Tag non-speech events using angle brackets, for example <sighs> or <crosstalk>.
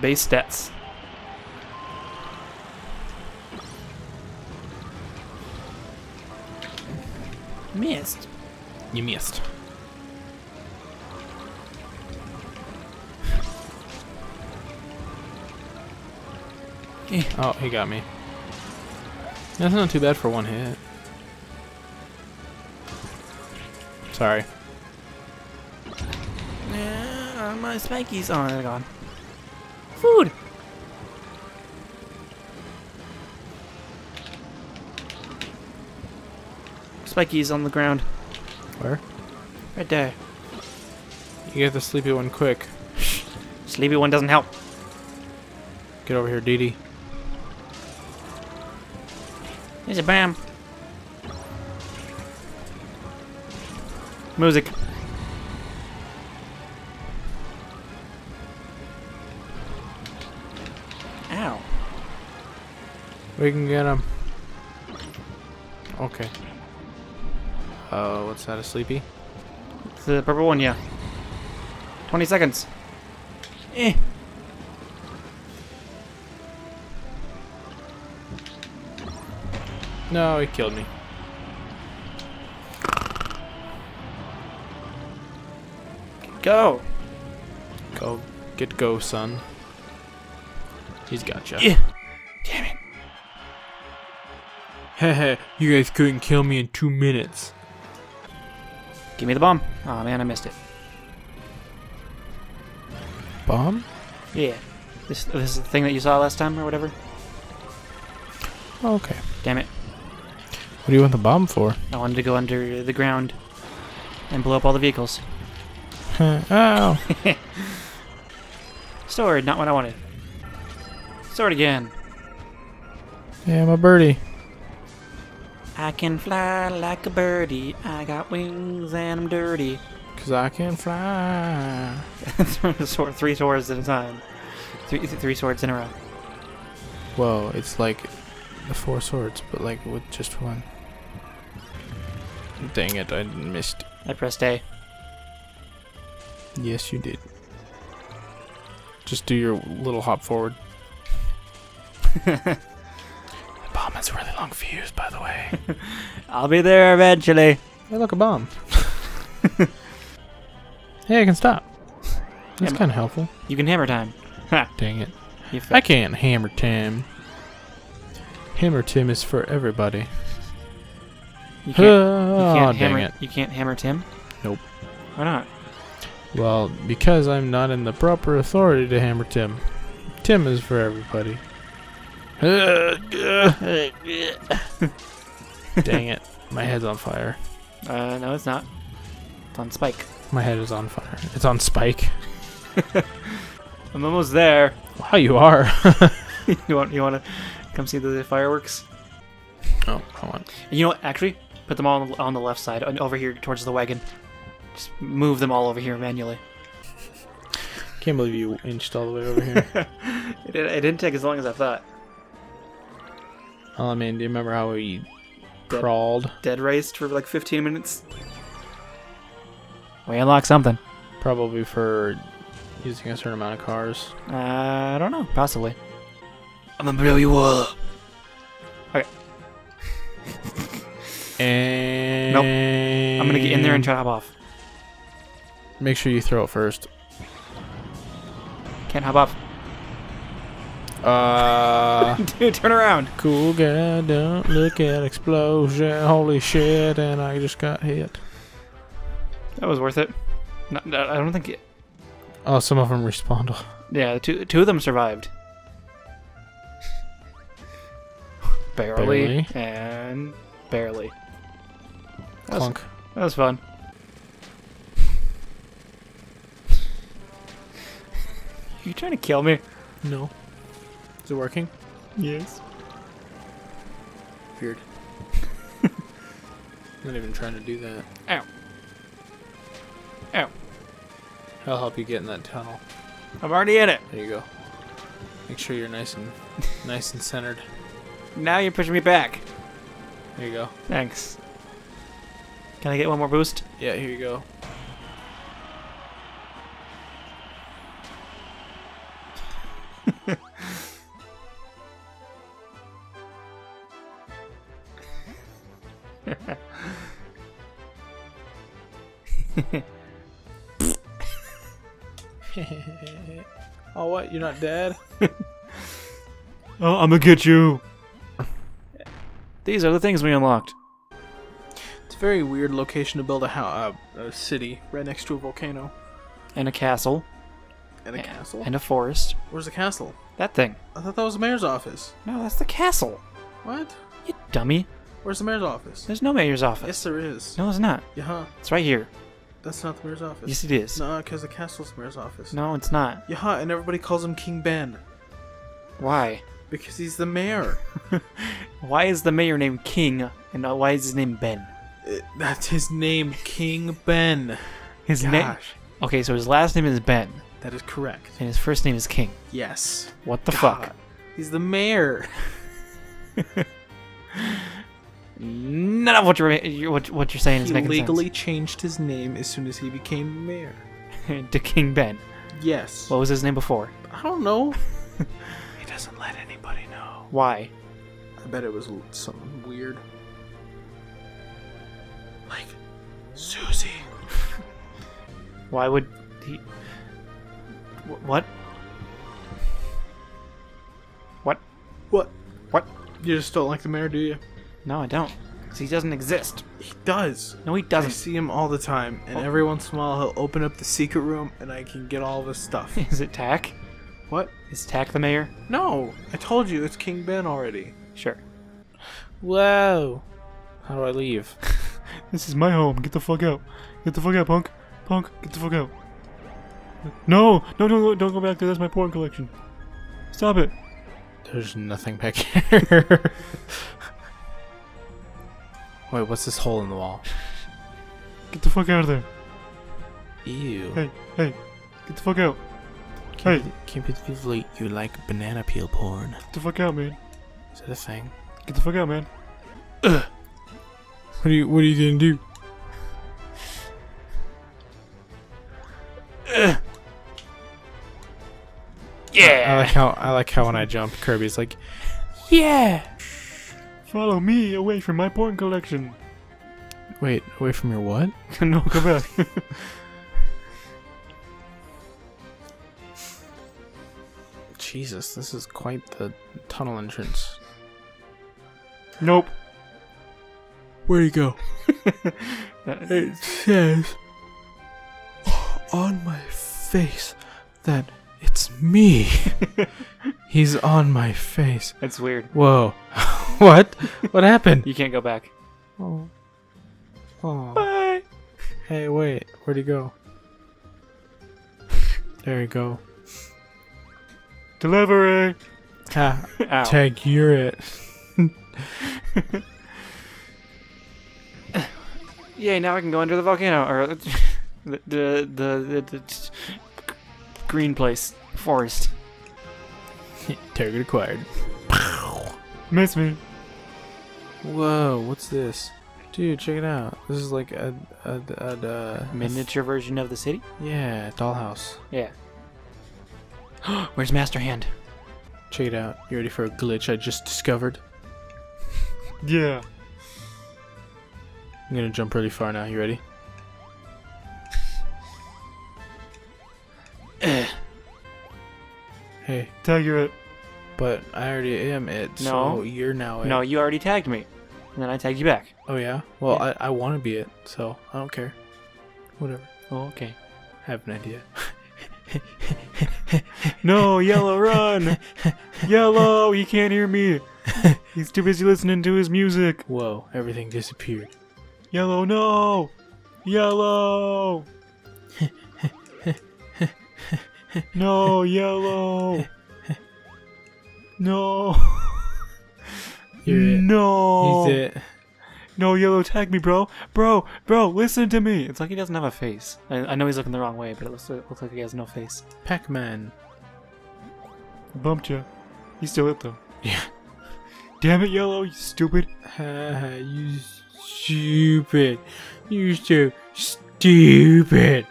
Base stats. Missed. You missed. Eh. <laughs> Oh, he got me. That's not too bad for one hit. Sorry. Yeah, my spikies. Oh, they're gone. Food. Spikies on the ground. Where? Right there. You get the sleepy one quick. <laughs> Sleepy one doesn't help. Get over here, Dee Dee. There's a bam. Music. We can get him. Okay. Uh, what's that, a sleepy? It's the purple one, yeah. 20 seconds. Eh. No, he killed me. Go. Go, get go, son. He's got you. Yeah. Damn it. Heh you guys couldn't kill me in two minutes. Give me the bomb. Oh man, I missed it. Bomb? Yeah. This, this is the thing that you saw last time or whatever. Oh, okay. Damn it. What do you want the bomb for? I wanted to go under the ground and blow up all the vehicles. <laughs> oh. <laughs> Sword, not what I wanted. Sword again. Yeah, my birdie. I can fly like a birdie. I got wings and I'm dirty. Cause I can fly. <laughs> Three swords at a time. Three, three swords in a row. Well, it's like the four swords, but like with just one. Dang it, I missed. I pressed A. Yes, you did. Just do your little hop forward. <laughs> long fuse, by the way. <laughs> I'll be there eventually. hey, look, a bomb. <laughs> hey, I can stop. That's Yeah, kind of helpful. You can hammer time. Ha! Dang it. I can't hammer Tim. Hammer Tim is for everybody. You can't, you oh, can't dang hammer. it. You can't hammer Tim. Nope. Why not? Well, because I'm not in the proper authority to hammer Tim. Tim is for everybody. <laughs> Dang it. My head's on fire. Uh, no, it's not. It's on spike. My head is on fire. It's on spike. <laughs> I'm almost there. Wow, you are. <laughs> you want? You want to come see the fireworks? oh, hold on. You know what? Actually, put them all on the, on the left side, over here towards the wagon. Just move them all over here manually. Can't believe you inched all the way over here. It, it didn't take as long as I thought. Oh, I mean, do you remember how we Dead. crawled? Dead raced for like 15 minutes. We unlocked something. Probably for using a certain amount of cars. Uh, I don't know. Possibly. I'm gonna blow you all up. Okay. <laughs> and nope. I'm gonna get in there and try to hop off. Make sure you throw it first. Can't hop off. Uh, <laughs> Dude, turn around. cool guy, don't look at explosion. Holy shit! And I just got hit. That was worth it. No, no, I don't think. It, Oh, some of them respawned. yeah, two two of them survived. <laughs> barely, Barely. and barely. That was, that was fun. <laughs> you trying to kill me? No. Is it working? Yes. Weird. <laughs> Not even trying to do that. Ow. Ow. I'll help you get in that tunnel. I'm already in it. There you go. Make sure you're nice and <laughs> nice and centered. Now you're pushing me back. There you go. Thanks. Can I get one more boost? Yeah, here you go. <laughs> oh, what? You're not dead? <laughs> Oh, I'm gonna get you. These are the things we unlocked. It's a very weird location to build a, ho- uh, a city right next to a volcano And a castle. and a castle. And a forest. Where's the castle? That thing. I thought that was the mayor's office. No, that's the castle. What? You dummy. Where's the mayor's office? There's no mayor's office. Yes, there is. No, it's not. Yeah, huh? It's right here. That's not the mayor's office. Yes, it is. No, because the castle's the mayor's office. No, it's not. Yeah. And everybody calls him King Ben Why? because he's the mayor. <laughs> Why is the mayor named King and why is his name Ben? Uh, That's his name, King Ben. His name. Okay, so his last name is Ben that is correct. and his first name is King. Yes. What the God, fuck? He's the mayor. <laughs> None of what you're what, what you're saying is He making legally changed his name as soon as he became mayor. <laughs> to King Ben. Yes. What was his name before? I don't know. <laughs> he doesn't let anybody know. Why? I bet it was something weird. Like Susie. <laughs> Why would he? What? What? What? What? You just don't like the mayor, do you? No, I don't. 'Cause he doesn't exist. He does. No, he doesn't. I see him all the time, and Oh. every once in a while he'll open up the secret room, and I can get all of his stuff. <laughs> Is it Tack? what? Is Tack the mayor? No, I told you it's King Ben already. Sure. Whoa. How do I leave? <laughs> This is my home. Get the fuck out. Get the fuck out, punk. Punk, get the fuck out. No, no, no, no, don't go back there. That's my porn collection. Stop it. There's nothing back <laughs> here. Wait, what's this hole in the wall? <laughs> Get the fuck out of there. Ew. Hey, hey, get the fuck out. Can't Hey. can't be people like you like banana peel porn. Get the fuck out, man. Is that a thing? Get the fuck out, man. What are you What are you gonna do? Yeah. I Yeah. like how I like how when I jump, Kirby's like, yeah. Follow me away from my porn collection. Wait, away from your what? <laughs> <laughs> no, come back. Jesus, this is quite the tunnel entrance. nope. Where'd he go? <laughs> It says on my face that it's me. He's on my face. That's weird. Whoa. <laughs> what? What happened? You can't go back. Oh. Oh. Bye. Hey, wait. Where'd he go? There you go. Delivery. Ha. Ow. Tag, you're it. <laughs> Yay! Now I can go under the volcano or <laughs> the the the, the, the, the green place forest. Target acquired. Miss me. Whoa, what's this? Dude, check it out. This is like a, a, a, a, Miniature version of the city. Yeah, dollhouse. Yeah. <gasps> Where's Master Hand? Check it out. You ready for a glitch I just discovered? <laughs> Yeah. I'm gonna jump really far now. You ready? <sighs> Hey, Tag you it. But I already am it. No. So you're now it. No, you already tagged me, and then I tagged you back. Oh yeah. Well, Yeah. I, I want to be it, so I don't care. Whatever. Oh, okay. I have an idea. <laughs> No, Yellow, run! Yellow, he can't hear me. He's too busy listening to his music. Whoa! Everything disappeared. Yellow, no! Yellow! <laughs> no, Yellow! No! You're it. No! He's it. No, Yellow, tag me, bro. Bro, bro, listen to me. It's like he doesn't have a face. I, I know he's looking the wrong way, but it looks, it looks like he has no face. Pac-Man. Bumped you. He's still it, though. Yeah. Damn it, Yellow, you stupid. you stupid. You so stupid.